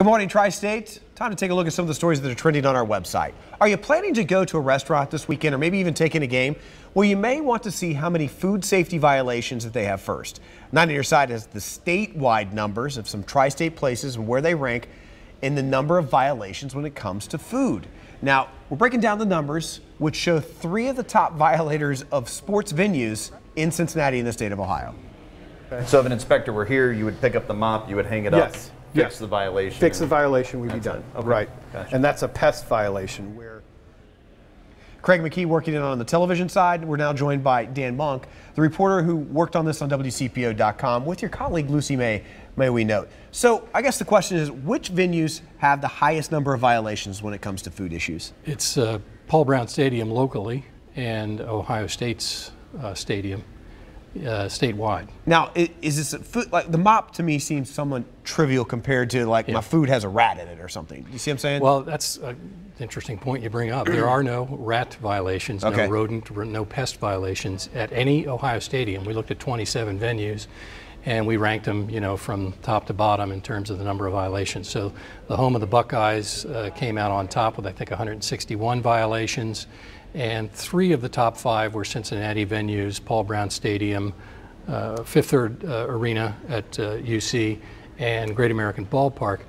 Good morning, Tri State. Time to take a look at some of the stories that are trending on our website. Are you planning to go to a restaurant this weekend or maybe even taking a game? Well, you may want to see how many food safety violations that they have first. Nine on your side is the statewide numbers of some tri state places and where they rank in the number of violations when it comes to food. Now, we're breaking down the numbers, which show three of the top violators of sports venues in Cincinnati in the state of Ohio. So if an inspector were here, you would pick up the mop, you would hang it Yes, up, yes. fix the violation. Fix the violation, we'd be done. Okay. Right. Gotcha. And that's a pest violation where Craig McKee working in on the television side. We're now joined by Dan Monk, the reporter who worked on this on WCPO.com with your colleague Lucy May, may we note. So I guess the question is, which venues have the highest number of violations when it comes to food issues? It's uh, Paul Brown Stadium locally and Ohio State's uh, stadium uh, statewide. Now, is this a food, like the mop to me seems somewhat trivial compared to like my food has a rat in it or something. You see what I'm saying? Well, that's an interesting point you bring up. There are no rat violations, Okay. no rodent, no pest violations at any Ohio stadium. We looked at 27 venues and we ranked them, you know, from top to bottom in terms of the number of violations. So the home of the Buckeyes uh, came out on top with, I think, 161 violations. And three of the top five were Cincinnati venues, Paul Brown Stadium, uh, Fifth Third uh, Arena at uh, UC, and Great American Ballpark.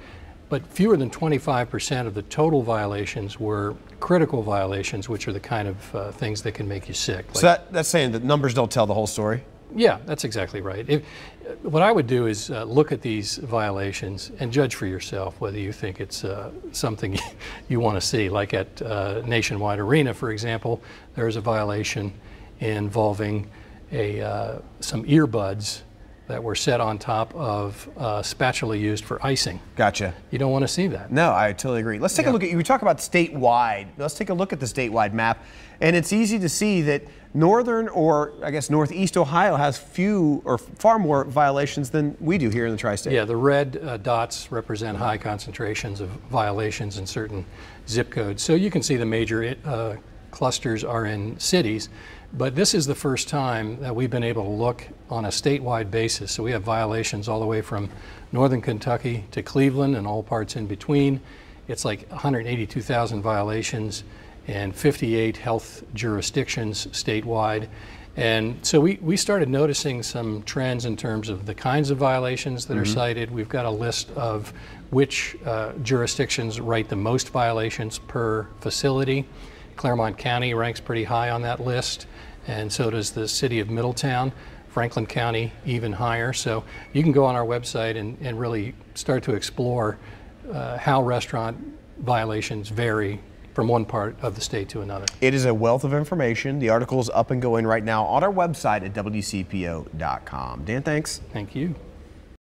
But fewer than 25% of the total violations were critical violations, which are the kind of uh, things that can make you sick. so that, that's saying that numbers don't tell the whole story. Yeah, that's exactly right. If, what I would do is uh, look at these violations and judge for yourself whether you think it's uh, something you want to see. Like at uh, Nationwide Arena, for example, there is a violation involving a, uh, some earbuds that were set on top of uh, spatula used for icing. Gotcha. You don't want to see that. No, I totally agree. Let's take a look at you talk about statewide. Let's take a look at the statewide map. And it's easy to see that northern or I guess northeast Ohio has few or far more violations than we do here in the tri-state. Yeah, the red uh, dots represent high concentrations of violations in certain zip codes. So you can see the major uh, clusters are in cities, but this is the first time that we've been able to look on a statewide basis. So we have violations all the way from northern Kentucky to Cleveland and all parts in between. It's like 182,000 violations and 58 health jurisdictions statewide. And so we, we started noticing some trends in terms of the kinds of violations that are cited. We've got a list of which uh, jurisdictions write the most violations per facility. Clermont County ranks pretty high on that list, and so does the city of Middletown. Franklin County even higher. So you can go on our website and, and really start to explore uh, how restaurant violations vary from one part of the state to another. It is a wealth of information. The article is up and going right now on our website at WCPO.com. Dan, thanks. Thank you.